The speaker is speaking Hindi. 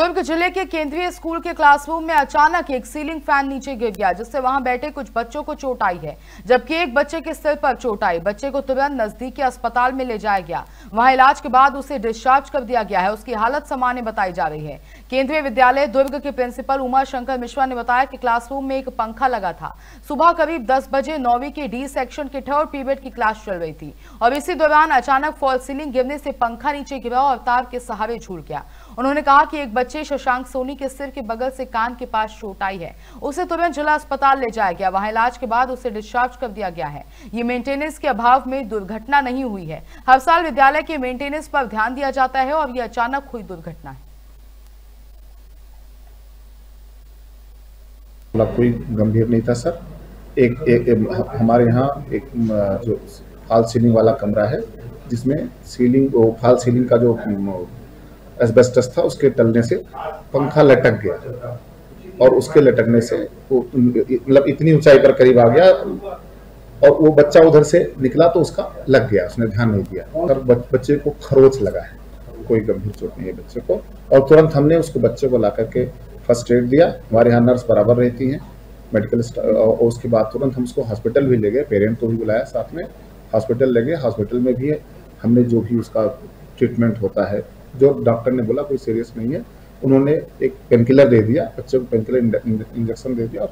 दुर्ग ज़िले के केंद्रीय स्कूल के क्लासरूम में अचानक एक सीलिंग फ़ैन नीचे गिर गया, जिससे वहाँ बैठे कुछ बच्चों को चोट आई है, जबकि एक बच्चे के सिर पर चोट आई। बच्चे को तुरंत नजदीकी अस्पताल में ले जाया गया। वहाँ इलाज के बाद उसे डिस्चार्ज कर दिया गया है, उसकी हालत सामान्य बताई जा रही है। केंद्रीय विद्यालय दुर्ग के प्रिंसिपल उमा शंकर मिश्रा ने बताया कि क्लासरूम में एक पंखा लगा था। सुबह करीब दस बजे नौवीं के डी सेक्शन के थर्ड पीरियड की क्लास चल रही थी, और इसी दौरान अचानक फॉल सीलिंग गिरने से पंखा नीचे गिरा और तार के सहारे झूल गया। उन्होंने कहा कि एक बच्चे शशांक सोनी के सिर के बगल से कान के पास चोट आई है। उसे तुरंत जिला अस्पताल ले जाया गया। वहाँ इलाज के बाद उसे डिस्चार्ज कर दिया गया है। ये मेंटेनेंस के अभाव में दुर्घटना नहीं हुई है। हर साल विद्यालय के मेंटेनेंस पर ध्यान दिया जाता है और ये अचानक हुई दुर्घटना है। कोई गंभीर नहीं था सर। एक, एक, एक हमारे यहाँ एक जो फाल सीलिंग वाला कमरा है जिसमें सीलिंग फाल सीलिंग का जो एस्बेस्टस था, उसके टलने से पंखा लटक गया। और उसके लटकने से वो मतलब इतनी ऊंचाई पर करीब आ गया और वो बच्चा उधर से निकला तो उसका लग गया, उसने ध्यान नहीं दिया। और बच्चे को खरोच लगा है। कोई गंभीर चोट नहीं है बच्चे को। और तुरंत हमने उसको बच्चे को ला करके फ़र्स्ट एड दिया। हमारे यहाँ नर्स बराबर रहती हैं, मेडिकल और उसके बाद तुरंत हम उसको हॉस्पिटल भी ले गए। पेरेंट को भी बुलाया साथ में। हॉस्पिटल ले गए। हॉस्पिटल में भी हमने जो भी उसका ट्रीटमेंट होता है जो डॉक्टर ने बोला, कोई सीरियस नहीं है। उन्होंने एक पेनकिलर दे दिया, बच्चे को पेनकिलर इंजेक्शन दे दिया